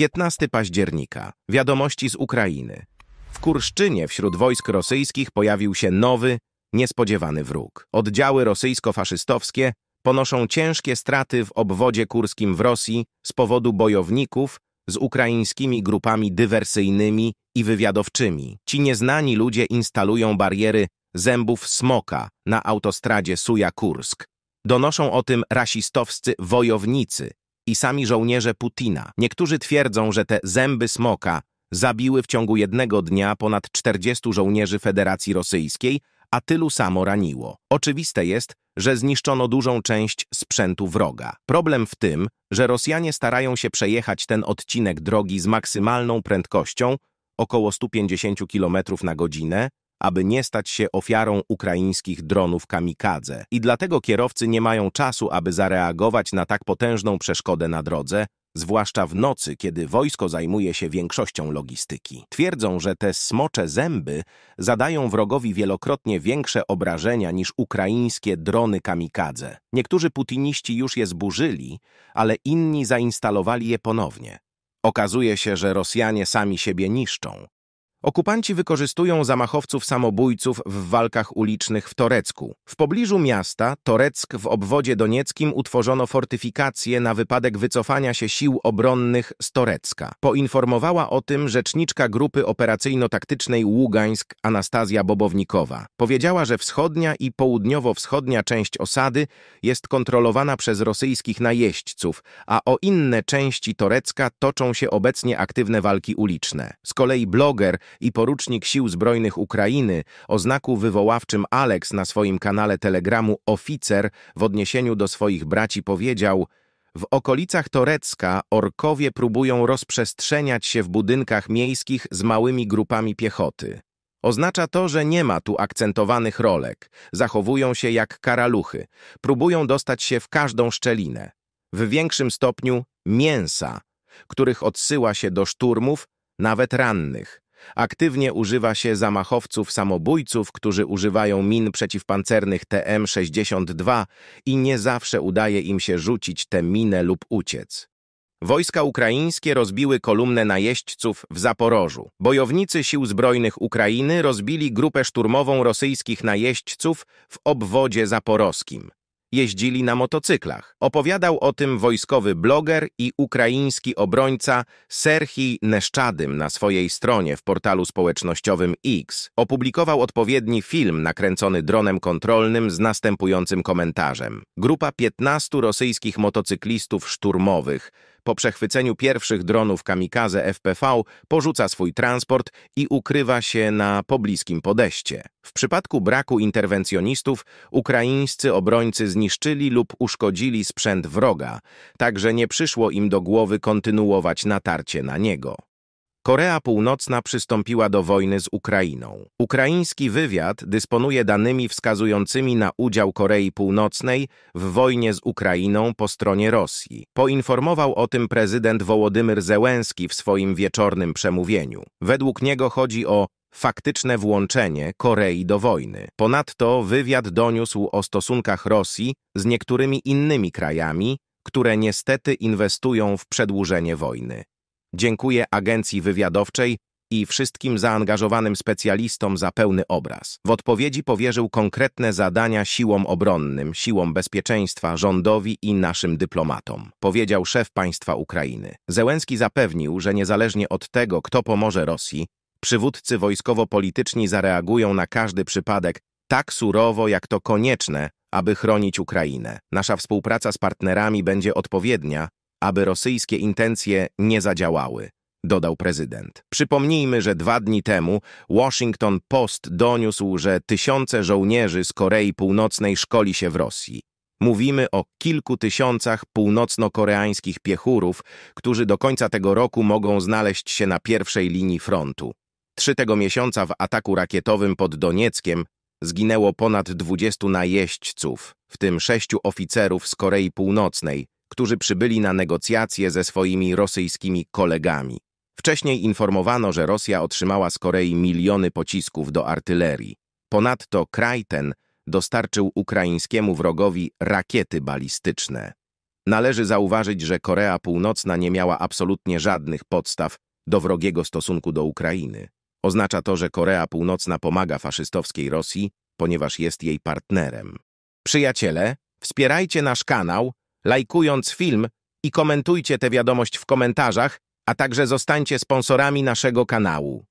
15 października. Wiadomości z Ukrainy. W Kurszczynie wśród wojsk rosyjskich pojawił się nowy, niespodziewany wróg. Oddziały rosyjsko-faszystowskie ponoszą ciężkie straty w obwodzie kurskim w Rosji z powodu bojowników z ukraińskimi grupami dywersyjnymi i wywiadowczymi. Ci nieznani ludzie instalują bariery zębów smoka na autostradzie Suja-Kursk. Donoszą o tym rasistowscy wojownicy i sami żołnierze Putina. Niektórzy twierdzą, że te zęby smoka zabiły w ciągu jednego dnia ponad 40 żołnierzy Federacji Rosyjskiej, a tylu samo raniło. Oczywiste jest, że zniszczono dużą część sprzętu wroga. Problem w tym, że Rosjanie starają się przejechać ten odcinek drogi z maksymalną prędkością, około 150 km na godzinę, aby nie stać się ofiarą ukraińskich dronów kamikadze. I dlatego kierowcy nie mają czasu, aby zareagować na tak potężną przeszkodę na drodze, zwłaszcza w nocy, kiedy wojsko zajmuje się większością logistyki. Twierdzą, że te smocze zęby zadają wrogowi wielokrotnie większe obrażenia niż ukraińskie drony kamikadze. Niektórzy putiniści już je zburzyli, ale inni zainstalowali je ponownie. Okazuje się, że Rosjanie sami siebie niszczą. Okupanci wykorzystują zamachowców samobójców w walkach ulicznych w Torecku. W pobliżu miasta, Toreck w obwodzie donieckim utworzono fortyfikacje na wypadek wycofania się sił obronnych z Torecka. Poinformowała o tym rzeczniczka grupy operacyjno-taktycznej Ługańsk Anastazja Bobownikowa. Powiedziała, że wschodnia i południowo-wschodnia część osady jest kontrolowana przez rosyjskich najeźdźców, a o inne części Torecka toczą się obecnie aktywne walki uliczne. Z kolei bloger i porucznik Sił Zbrojnych Ukrainy o znaku wywoławczym Alex na swoim kanale Telegramu Oficer w odniesieniu do swoich braci powiedział w okolicach Torecka orkowie próbują rozprzestrzeniać się w budynkach miejskich z małymi grupami piechoty. Oznacza to, że nie ma tu akcentowanych rolek, zachowują się jak karaluchy, próbują dostać się w każdą szczelinę. W większym stopniu mięsa, których odsyła się do szturmów, nawet rannych. Aktywnie używa się zamachowców samobójców, którzy używają min przeciwpancernych TM-62 i nie zawsze udaje im się rzucić tę minę lub uciec. Wojska ukraińskie rozbiły kolumnę najeźdźców w Zaporożu. Bojownicy Sił Zbrojnych Ukrainy rozbili grupę szturmową rosyjskich najeźdźców w obwodzie zaporowskim jeździli na motocyklach. Opowiadał o tym wojskowy bloger i ukraiński obrońca Serhii Neszczadym na swojej stronie w portalu społecznościowym X. Opublikował odpowiedni film nakręcony dronem kontrolnym z następującym komentarzem. Grupa 15 rosyjskich motocyklistów szturmowych po przechwyceniu pierwszych dronów kamikaze FPV porzuca swój transport i ukrywa się na pobliskim podeście. W przypadku braku interwencjonistów ukraińscy obrońcy zniszczyli lub uszkodzili sprzęt wroga, także nie przyszło im do głowy kontynuować natarcie na niego. Korea Północna przystąpiła do wojny z Ukrainą. Ukraiński wywiad dysponuje danymi wskazującymi na udział Korei Północnej w wojnie z Ukrainą po stronie Rosji. Poinformował o tym prezydent Wołodymyr Zełenski w swoim wieczornym przemówieniu. Według niego chodzi o faktyczne włączenie Korei do wojny. Ponadto wywiad doniósł o stosunkach Rosji z niektórymi innymi krajami, które niestety inwestują w przedłużenie wojny. Dziękuję agencji wywiadowczej i wszystkim zaangażowanym specjalistom za pełny obraz. W odpowiedzi powierzył konkretne zadania siłom obronnym, siłom bezpieczeństwa, rządowi i naszym dyplomatom, powiedział szef państwa Ukrainy. Zełenski zapewnił, że niezależnie od tego, kto pomoże Rosji, przywódcy wojskowo-polityczni zareagują na każdy przypadek tak surowo, jak to konieczne, aby chronić Ukrainę. Nasza współpraca z partnerami będzie odpowiednia, aby rosyjskie intencje nie zadziałały, dodał prezydent. Przypomnijmy, że dwa dni temu Washington Post doniósł, że tysiące żołnierzy z Korei Północnej szkoli się w Rosji. Mówimy o kilku tysiącach północno-koreańskich piechurów, którzy do końca tego roku mogą znaleźć się na pierwszej linii frontu. Trzy tego miesiąca w ataku rakietowym pod Donieckiem zginęło ponad 20 najeźdźców, w tym sześciu oficerów z Korei Północnej, którzy przybyli na negocjacje ze swoimi rosyjskimi kolegami. Wcześniej informowano, że Rosja otrzymała z Korei miliony pocisków do artylerii. Ponadto kraj ten dostarczył ukraińskiemu wrogowi rakiety balistyczne. Należy zauważyć, że Korea Północna nie miała absolutnie żadnych podstaw do wrogiego stosunku do Ukrainy. Oznacza to, że Korea Północna pomaga faszystowskiej Rosji, ponieważ jest jej partnerem. Przyjaciele, wspierajcie nasz kanał, lajkując film i komentujcie tę wiadomość w komentarzach, a także zostańcie sponsorami naszego kanału.